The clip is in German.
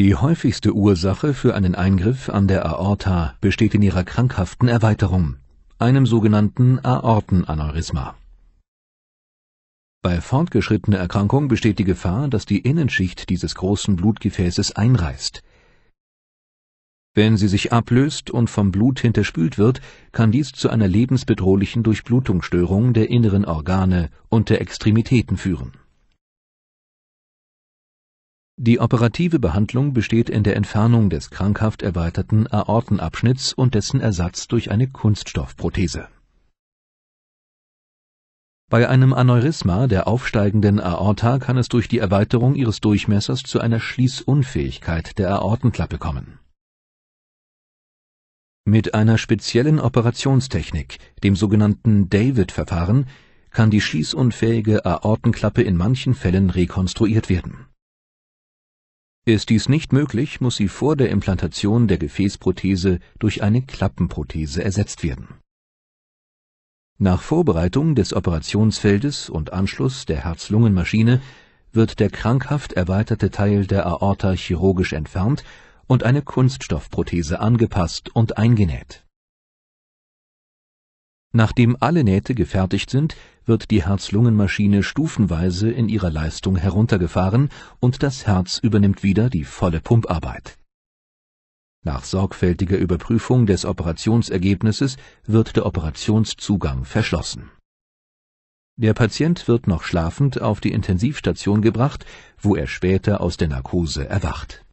Die häufigste Ursache für einen Eingriff an der Aorta besteht in ihrer krankhaften Erweiterung, einem sogenannten Aortenaneurysma. Bei fortgeschrittener Erkrankung besteht die Gefahr, dass die Innenschicht dieses großen Blutgefäßes einreißt. Wenn sie sich ablöst und vom Blut hinterspült wird, kann dies zu einer lebensbedrohlichen Durchblutungsstörung der inneren Organe und der Extremitäten führen. Die operative Behandlung besteht in der Entfernung des krankhaft erweiterten Aortenabschnitts und dessen Ersatz durch eine Kunststoffprothese. Bei einem Aneurysma der aufsteigenden Aorta kann es durch die Erweiterung ihres Durchmessers zu einer Schließunfähigkeit der Aortenklappe kommen mit einer speziellen Operationstechnik, dem sogenannten David-Verfahren, kann die schließunfähige Aortenklappe in manchen Fällen rekonstruiert werden. Ist dies nicht möglich, muss sie vor der Implantation der Gefäßprothese durch eine Klappenprothese ersetzt werden. Nach Vorbereitung des Operationsfeldes und Anschluss der Herz-Lungen-Maschine wird der krankhaft erweiterte Teil der Aorta chirurgisch entfernt und eine Kunststoffprothese angepasst und eingenäht. Nachdem alle Nähte gefertigt sind, wird die Herz-Lungen-Maschine stufenweise in ihrer Leistung heruntergefahren und das Herz übernimmt wieder die volle Pumparbeit. Nach sorgfältiger Überprüfung des Operationsergebnisses wird der Operationszugang verschlossen. Der Patient wird noch schlafend auf die Intensivstation gebracht, wo er später aus der Narkose erwacht